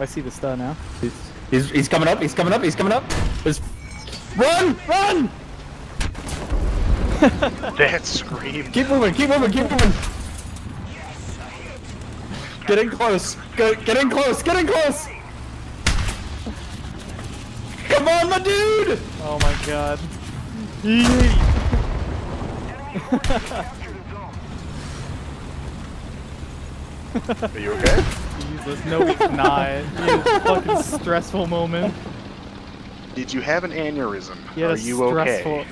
I see the star now. He's, he's, he's coming up, he's coming up, he's coming up. There's... Run! Run! That scream. Keep moving, keep moving, keep moving! Get in close! Get, get in close! Get in close! Come on, my dude! Oh my god. Are you okay? Jesus, no, he's not. Had a fucking stressful moment. Did you have an aneurysm? Had Are you okay? stressful.